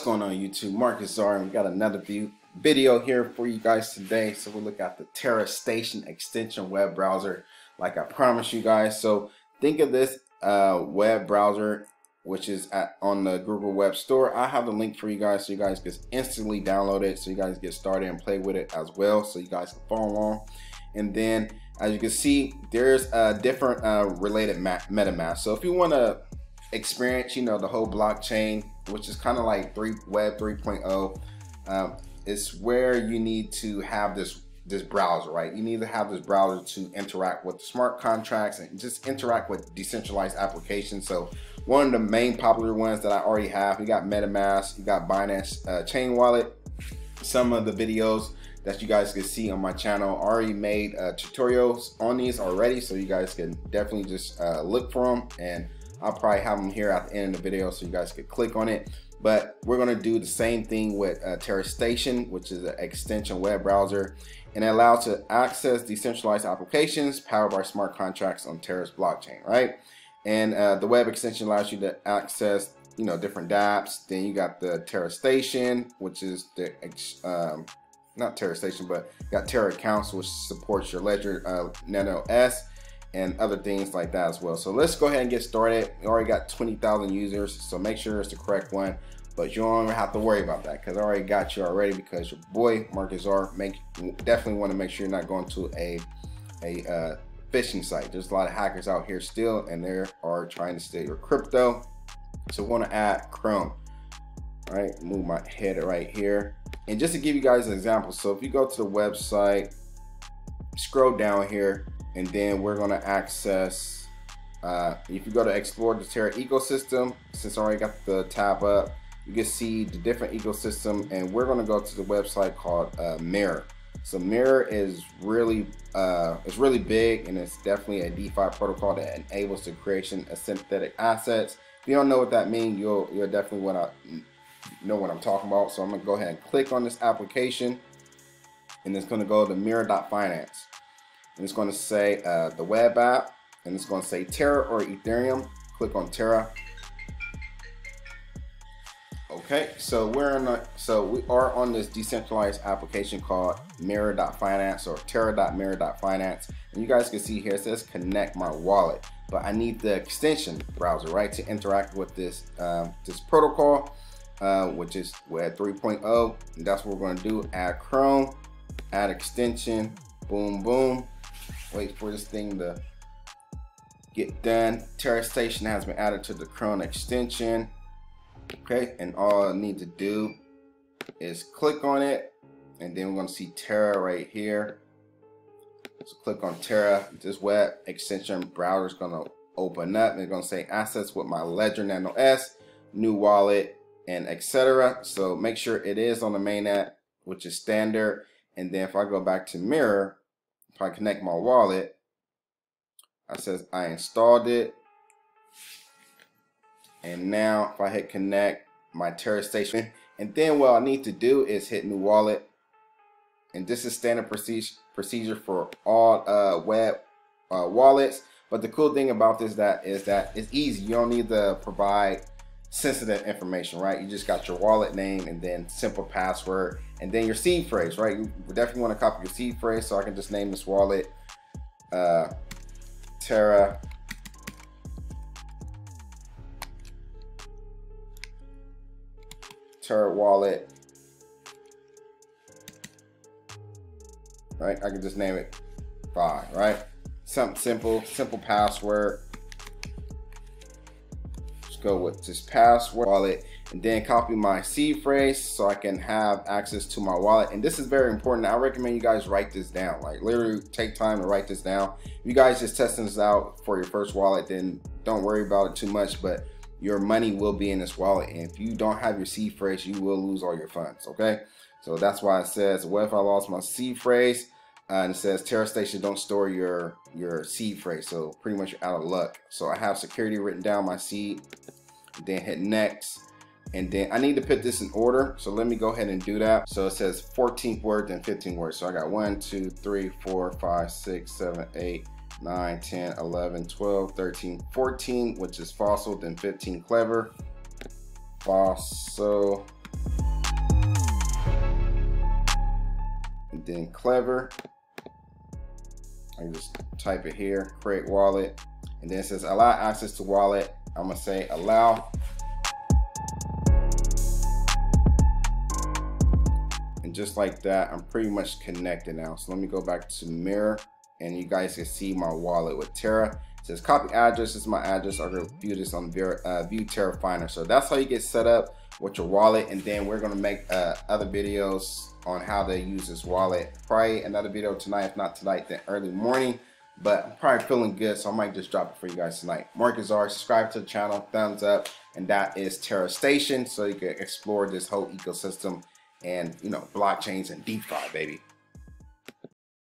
What's going on YouTube? Marqus Czar and we got another view video here for you guys today. So we'll look at the Terra Station extension web browser like I promised you guys. So think of this uh, web browser which is at on the Google Web Store. I have the link for you guys so you guys can instantly download it so you guys get started and play with it as well so you guys can follow along. And then as you can see, there's a different uh, related MetaMask. So if you want to experience, you know, the whole blockchain, which is kind of like three Web 3.0, um, it's where you need to have this this browser, right? You need to have this browser to interact with smart contracts and just interact with decentralized applications. So one of the main popular ones that I already have, you got MetaMask, you got Binance uh, Chain Wallet. Some of the videos that you guys can see on my channel already made uh, tutorials on these already, so you guys can definitely just uh, look for them and I'll probably have them here at the end of the video so you guys could click on it. But we're gonna do the same thing with uh, Terra Station, which is an extension web browser, and it allows to access decentralized applications powered by smart contracts on Terra's blockchain, right? And uh, the web extension allows you to access, you know, different dApps. Then you got the Terra Station, which is the um, not Terra Station, but got Terra Accounts, which supports your Ledger uh, Nano S and other things like that as well. So let's go ahead and get started. We already got 20,000 users, so make sure it's the correct one. But you don't have to worry about that because I already got you already because your boy Marqus R make definitely want to make sure you're not going to a a uh, phishing site. There's a lot of hackers out here still, and they are trying to steal your crypto. So want to add Chrome. All right, move my head right here. And just to give you guys an example, so if you go to the website, scroll down here, and then we're going to access uh, if you go to explore the Terra ecosystem since I already got the tab up you can see the different ecosystem and we're going to go to the website called uh, Mirror. So Mirror is really uh, it's really big and it's definitely a DeFi protocol that enables the creation of synthetic assets. If you don't know what that means you'll you'll definitely want to know what I'm talking about. So I'm gonna go ahead and click on this application and it's going to go to mirror.finance and it's going to say uh, the web app and it's going to say Terra or Ethereum. Click on Terra. Okay so we're in a, so we are on this decentralized application called mirror.finance or terra.mirror.finance and you guys can see here it says connect my wallet. But I need the extension browser right to interact with this um, this protocol uh, which is Web 3.0 and that's what we're going to do. Add Chrome add extension boom boom wait for this thing to get done. Terra Station has been added to the Chrome extension. Okay, and all I need to do is click on it, and then we're gonna see Terra right here. So click on Terra. This web extension browser is gonna open up. And it's gonna say assets with my Ledger Nano S, new wallet, and etc. So make sure it is on the mainnet, which is standard. And then if I go back to Mirror, if I connect my wallet, I says I installed it. And now if I hit connect my Terra Station, and then what I need to do is hit new wallet. And this is standard procedure procedure for all uh, web uh, wallets. But the cool thing about this that is that it's easy. You don't need to provide sensitive information, right? You just got your wallet name and then simple password and then your seed phrase, right? You definitely want to copy your seed phrase. So I can just name this wallet uh, Terra Terra wallet. Right? I can just name it five, right? Something simple, simple password go with this password wallet and then copy my seed phrase so I can have access to my wallet. And this is very important. I recommend you guys write this down. Like literally take time to write this down. If you guys just testing this out for your first wallet, then don't worry about it too much. But your money will be in this wallet. And if you don't have your seed phrase, you will lose all your funds. Okay. So that's why it says, what if I lost my seed phrase? Uh, and it says Terra Station don't store your your seed phrase so pretty much you're out of luck so I have security written down my seed then hit next. And then I need to put this in order. So let me go ahead and do that. So it says 14th word, then 15 word. So I got 1, 2, 3, 4, 5, 6, 7, 8, 9, 10, 11, 12, 13, 14, which is fossil, then 15, clever. Fossil. And then clever. I just type it here, create wallet. And then it says allow access to wallet I'm gonna say allow. And just like that, I'm pretty much connected now. So let me go back to mirror and you guys can see my wallet with Terra. It says copy address this is my address. I'm gonna view this on uh, View Terra Finder. So that's how you get set up with your wallet. And then we're gonna make uh, other videos on how to use this wallet. Probably another video tonight, if not tonight, then early morning. But I'm probably feeling good, so I might just drop it for you guys tonight. Marqus R, subscribe to the channel, thumbs up, and that is Terra Station, so you can explore this whole ecosystem and you know blockchains and DeFi, baby.